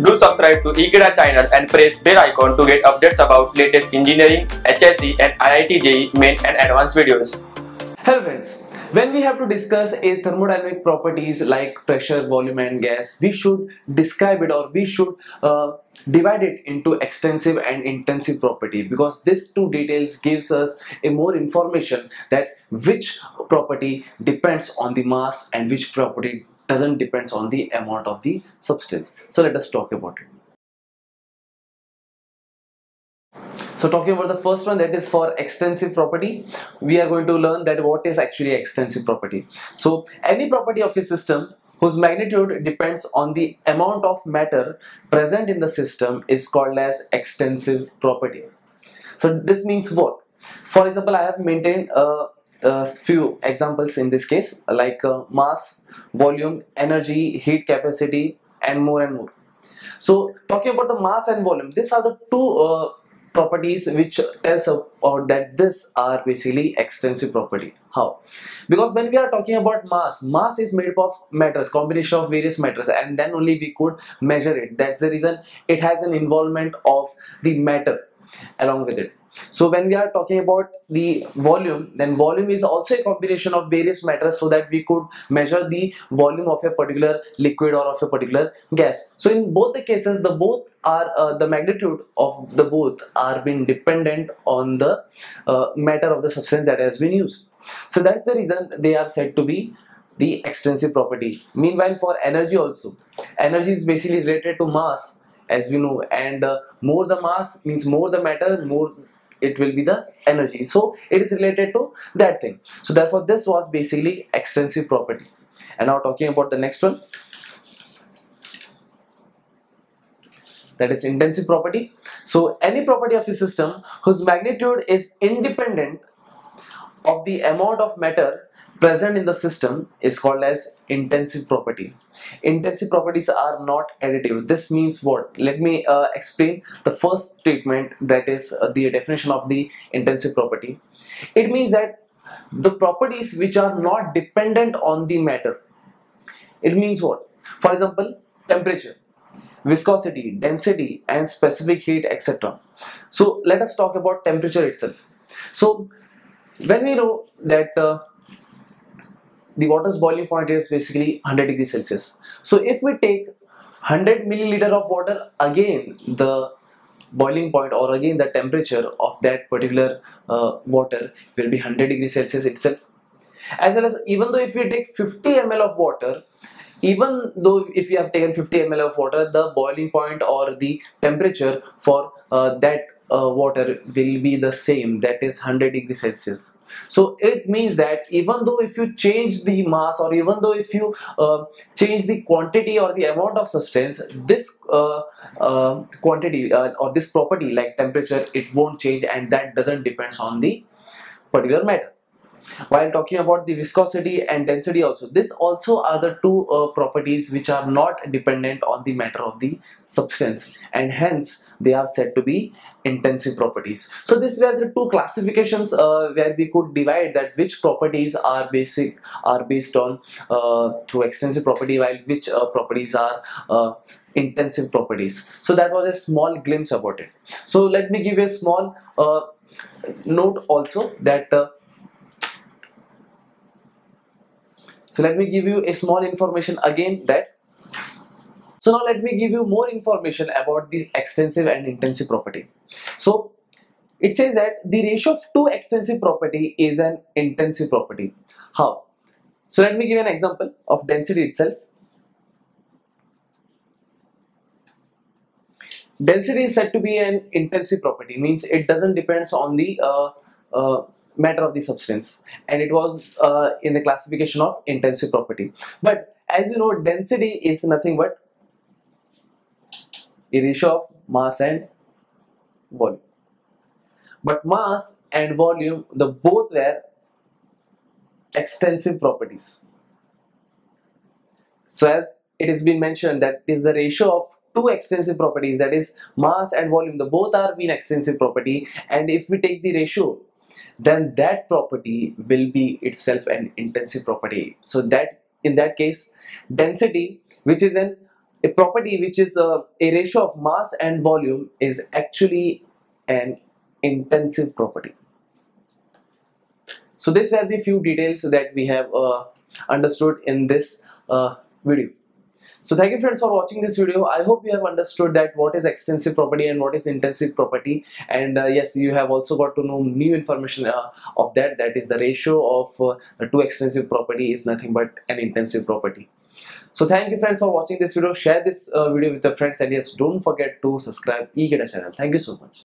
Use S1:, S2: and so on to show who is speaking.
S1: Do subscribe to Ekeeda channel and press bell icon to get updates about latest engineering, HSC and IIT JEE main and advanced videos.
S2: Hello friends, when we have to discuss a thermodynamic properties like pressure, volume and gas, we should describe it or we should uh, divide it into extensive and intensive property because this two details gives us a more information that which property depends on the mass and which property doesn't depends on the amount of the substance. So let us talk about it. So talking about the first one that is for extensive property, we are going to learn that what is actually extensive property. So any property of a system whose magnitude depends on the amount of matter present in the system is called as extensive property. So this means what? For example, I have maintained a a few examples in this case like uh, mass, volume, energy, heat capacity and more and more. So talking about the mass and volume, these are the two uh, properties which tells about that this are basically extensive property. How? Because when we are talking about mass, mass is made up of matters, combination of various matters and then only we could measure it. That's the reason it has an involvement of the matter along with it so when we are talking about the volume then volume is also a combination of various matters so that we could measure the volume of a particular liquid or of a particular gas. So in both the cases the both are uh, the magnitude of the both are being dependent on the uh, matter of the substance that has been used. So that's the reason they are said to be the extensive property. Meanwhile for energy also. Energy is basically related to mass as we know and uh, more the mass means more the matter more it will be the energy. So it is related to that thing. So therefore this was basically extensive property. And now talking about the next one. That is intensive property. So any property of a system whose magnitude is independent of the amount of matter present in the system is called as intensive property. Intensive properties are not additive. This means what? Let me uh, explain the first statement that is uh, the definition of the intensive property. It means that the properties which are not dependent on the matter. It means what? For example, temperature, viscosity, density and specific heat etc. So let us talk about temperature itself. So when we know that uh, the water's boiling point is basically 100 degrees Celsius. So if we take 100 milliliter of water again the boiling point or again the temperature of that particular uh, water will be 100 degrees Celsius itself as well as even though if we take 50 ml of water even though if we have taken 50 ml of water the boiling point or the temperature for uh, that uh, water will be the same that is 100 degrees celsius. So it means that even though if you change the mass or even though if you uh, change the quantity or the amount of substance this uh, uh quantity uh, or this property like temperature it won't change and that doesn't depends on the particular matter while talking about the viscosity and density also this also are the two uh, properties which are not dependent on the matter of the substance and hence they are said to be intensive properties. So these were the two classifications uh, where we could divide that which properties are basic are based on uh, through extensive property while which uh, properties are uh, intensive properties. So that was a small glimpse about it. So let me give you a small uh, note also that so let me give you a small information again that so now let me give you more information about the extensive and intensive property. So it says that the ratio of two extensive property is an intensive property. How? So let me give you an example of density itself. Density is said to be an intensive property means it doesn't depends on the uh, uh, matter of the substance. And it was uh, in the classification of intensive property. But as you know density is nothing but a ratio of mass and volume. But mass and volume the both were extensive properties. So as it has been mentioned that is the ratio of two extensive properties that is mass and volume the both are being extensive property. And if we take the ratio then that property will be itself an intensive property so that in that case density which is an a property which is uh, a ratio of mass and volume is actually an intensive property. So these were the few details that we have uh, understood in this uh, video. So thank you friends for watching this video. I hope you have understood that what is extensive property and what is intensive property and uh, yes you have also got to know new information uh, of that that is the ratio of uh, two extensive property is nothing but an intensive property. So thank you friends for watching this video. Share this uh, video with your friends and yes don't forget to subscribe Ekeeda channel. Thank you so much.